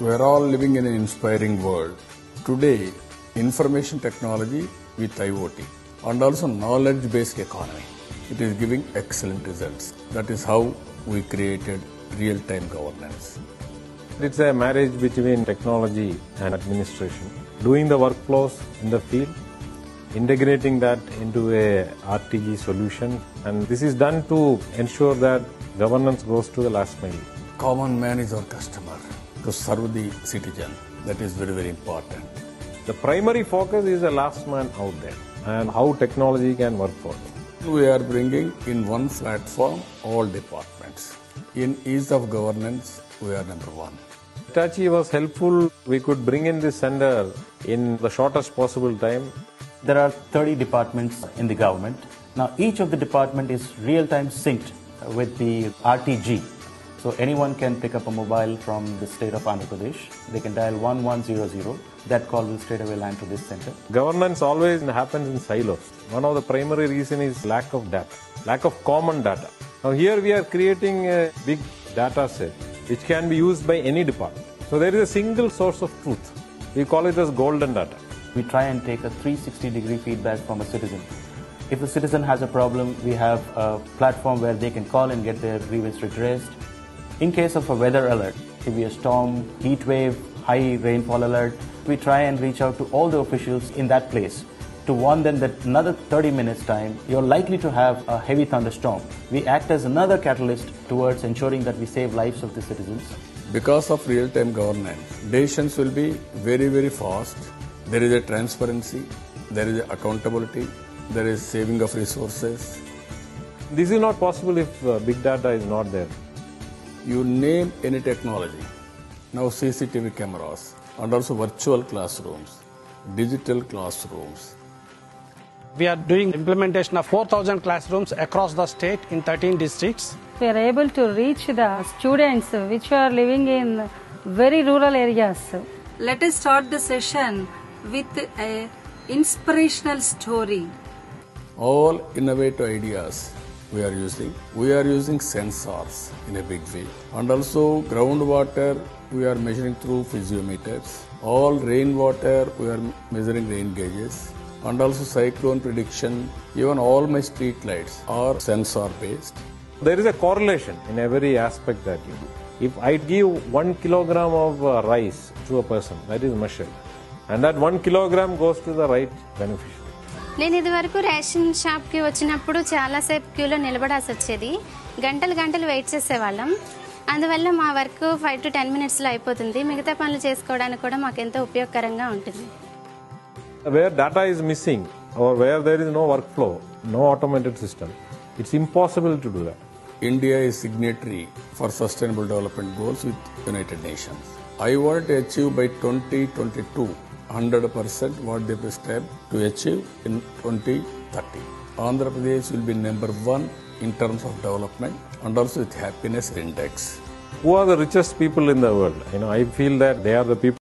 We're all living in an inspiring world. Today, information technology with IoT and also knowledge based economy. It is giving excellent results. That is how we created real time governance. It's a marriage between technology and administration. Doing the workflows in the field, integrating that into a RTG solution, and this is done to ensure that governance goes to the last mile. Common man is our customer to serve the citizen. That is very, very important. The primary focus is the last man out there and how technology can work for them. We are bringing in one platform all departments. In ease of governance, we are number one. Hitachi was helpful. We could bring in this center in the shortest possible time. There are 30 departments in the government. Now, each of the department is real-time synced with the RTG. So anyone can pick up a mobile from the state of Andhra Pradesh. They can dial 1100. That call will straight away land to this center. Governance always happens in silos. One of the primary reason is lack of data, lack of common data. Now here we are creating a big data set which can be used by any department. So there is a single source of truth. We call it as golden data. We try and take a 360 degree feedback from a citizen. If a citizen has a problem, we have a platform where they can call and get their grievance redressed. In case of a weather alert, if be a storm, heat wave, high rainfall alert, we try and reach out to all the officials in that place to warn them that another 30 minutes time you're likely to have a heavy thunderstorm. We act as another catalyst towards ensuring that we save lives of the citizens. Because of real time governance, decisions will be very, very fast. There is a transparency, there is a accountability, there is saving of resources. This is not possible if uh, big data is not there. You name any technology. Now CCTV cameras and also virtual classrooms, digital classrooms. We are doing implementation of 4,000 classrooms across the state in 13 districts. We are able to reach the students which are living in very rural areas. Let us start the session with a inspirational story. All innovative ideas we are using. We are using sensors in a big way. And also groundwater we are measuring through piezometers. All rainwater we are measuring rain gauges. And also cyclone prediction. Even all my street lights are sensor based. There is a correlation in every aspect that you do. If I give one kilogram of uh, rice to a person, that is measured. And that one kilogram goes to the right beneficiary. నేను ఇదివరకు ration షాప్కి వచ్చినప్పుడు చాలాసేపు క్యూలో నిలబడాల్సి వచ్చేది. గంటలు గంటలు wait చేసేవాళ్ళం. అందువల్ల మా వర్క్ ఫైవ్ టు టెన్ మినిట్స్లో అయిపోతుంది. మిగతా పనులు చేసుకోవడానికి కూడా మాకు ఎంతో ఉపయోగకరంగా ఉంటుంది. Where data is missing or where there is no work flow no automated system it's impossible to do that India is signatory for sustainable development goals with United Nations I want achieve by twenty twenty two 100% what they prescribe to achieve in 2030. Andhra Pradesh will be number one in terms of development and also with happiness index. Who are the richest people in the world? You know, I feel that they are the people